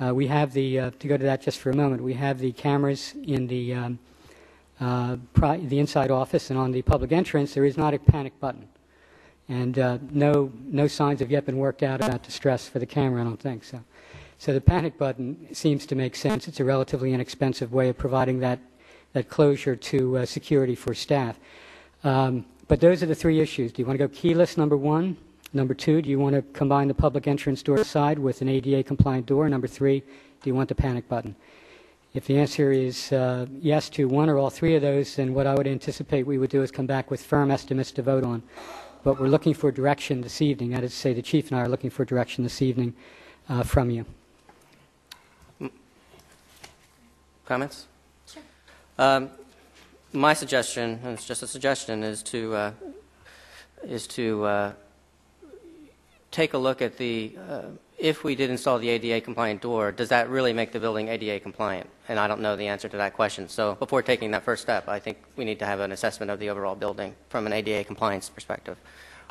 Uh, We have the, uh, to go to that just for a moment, we have the cameras in the, um, uh, the inside office, and on the public entrance, there is not a panic button. And uh, no, no signs have yet been worked out about distress for the camera, I don't think, so. So the panic button seems to make sense. It's a relatively inexpensive way of providing that, that closure to uh, security for staff. Um, But those are the three issues. Do you want to go keyless, number one? Number two, do you want to combine the public entrance door side with an ADA-compliant door? Number three, do you want the panic button? If the answer is uh, yes to one or all three of those, then what I would anticipate we would do is come back with firm estimates to vote on. But we're looking for direction this evening. That is to say, the chief and I are looking for direction this evening uh, from you. Comments? Sure. Um, my suggestion, and it's just a suggestion, is to uh, is to uh, take a look at the uh, if we did install the ADA compliant door, does that really make the building ADA compliant? And I don't know the answer to that question. So before taking that first step, I think we need to have an assessment of the overall building from an ADA compliance perspective.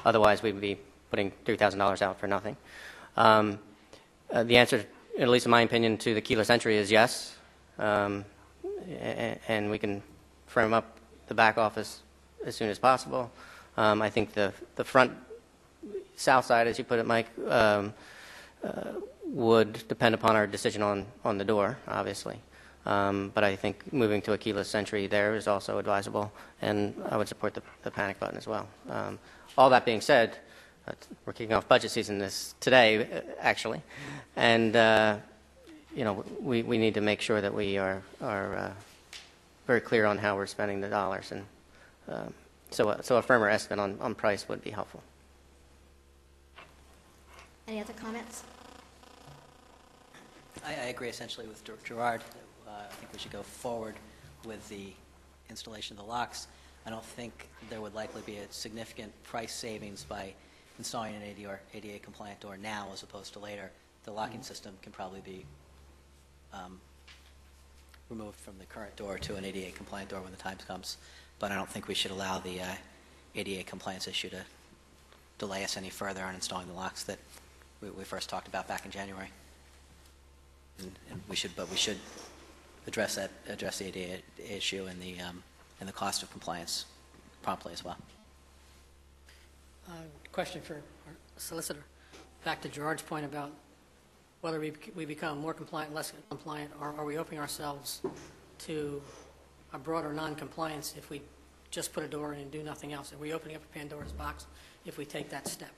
Otherwise, we'd be putting $3,000 out for nothing. Um, uh, the answer, at least in my opinion, to the keyless entry is yes. Um, and we can firm up the back office as soon as possible. Um, I think the the front south side, as you put it, Mike, um, uh, would depend upon our decision on on the door, obviously. Um, but I think moving to a keyless entry there is also advisable, and I would support the, the panic button as well. Um, all that being said, uh, we're kicking off budget season this today, uh, actually, and uh, you know we, we need to make sure that we are are uh, very clear on how we're spending the dollars, and um, so a, so a firmer estimate on, on price would be helpful. Any other comments? I, I agree essentially with Ger- Gerard. Uh, I think we should go forward with the installation of the locks. I don't think there would likely be a significant price savings by installing an ADA, ADA compliant door now as opposed to later. The locking system can probably be um, removed from the current door to an ADA compliant door when the time comes. But I don't think we should allow the uh, ADA compliance issue to delay us any further on installing the locks that we, we first talked about back in January. And, and we should, but we should address that, address the ADA issue and the, um, and the cost of compliance promptly as well. Uh, Question for our solicitor. Back to Gerard's point about whether we we become more compliant, less compliant, or are we opening ourselves to a broader non-compliance if we just put a door in and do nothing else? Are we opening up a Pandora's box if we take that step?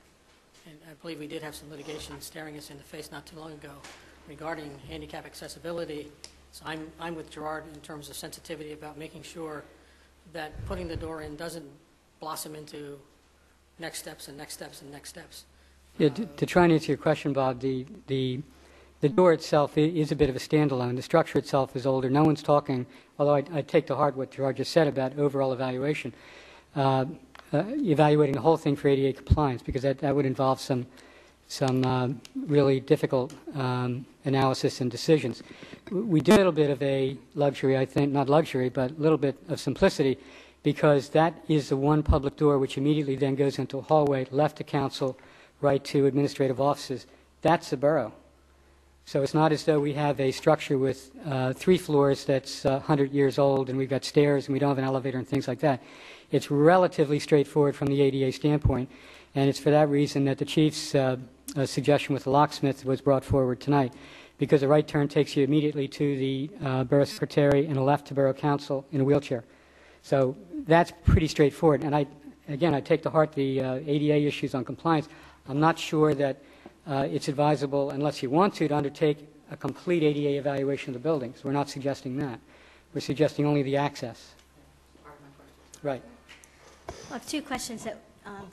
And I believe we did have some litigation staring us in the face not too long ago regarding handicap accessibility. So I'm, I'm with Gerard in terms of sensitivity about making sure that putting the door in doesn't blossom into next steps and next steps and next steps. Yeah, to, to try and answer your question, Bob, the, the, the door itself is a bit of a standalone. The structure itself is older. No one's talking, although I, I take to heart what Gerard just said about overall evaluation, uh, uh, evaluating the whole thing for ADA compliance, because that, that would involve some, some uh, really difficult um, analysis and decisions. We do a little bit of a luxury, I think, not luxury, but a little bit of simplicity, because that is the one public door which immediately then goes into a hallway, left to council, right to administrative offices. That's the borough. So it's not as though we have a structure with uh, three floors that's uh, 100 years old and we've got stairs and we don't have an elevator and things like that. It's relatively straightforward from the ADA standpoint, and it's for that reason that the chief's uh, uh, suggestion with the locksmith was brought forward tonight, because a right turn takes you immediately to the uh, borough secretary and a left to borough council in a wheelchair. So that's pretty straightforward. And I, again, I take to heart the uh, ADA issues on compliance. I'm not sure that uh, it's advisable, unless you want to, to undertake a complete ADA evaluation of the buildings. We're not suggesting that. We're suggesting only the access. Right. Well, I have two questions that um,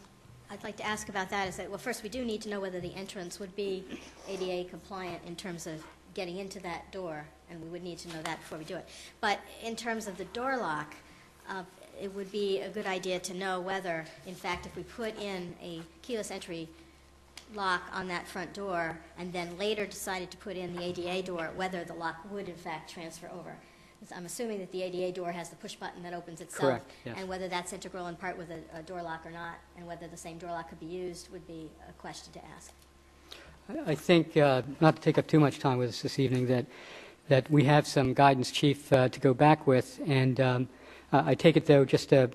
I'd like to ask about that. Is that, well, first, we do need to know whether the entrance would be ADA compliant in terms of getting into that door, and we would need to know that before we do it. But in terms of the door lock, uh, it would be a good idea to know whether, in fact, if we put in a keyless entry lock on that front door, and then later decided to put in the ADA door, whether the lock would in fact transfer over. I'm assuming that the ADA door has the push button that opens itself. Correct, yes. And whether that's integral in part with a, a door lock or not, and whether the same door lock could be used would be a question to ask. I I think, uh, not to take up too much time with us this evening, that, that we have some guidance, Chief, uh, to go back with. And um, I take it, though, just to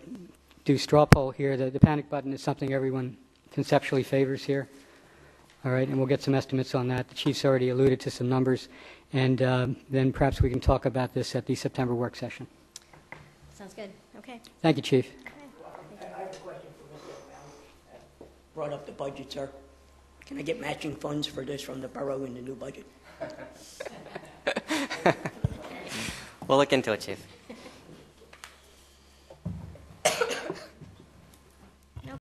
do straw poll here, that the panic button is something everyone conceptually favors here. All right, and we'll get some estimates on that. The Chief's already alluded to some numbers. And um, then perhaps we can talk about this at the September work session. Sounds good. Okay. Thank you, Chief. I have a question for Mr. Brown. Brought up the budget, sir. Can I get matching funds for this from the borough in the new budget? We'll look into it, Chief.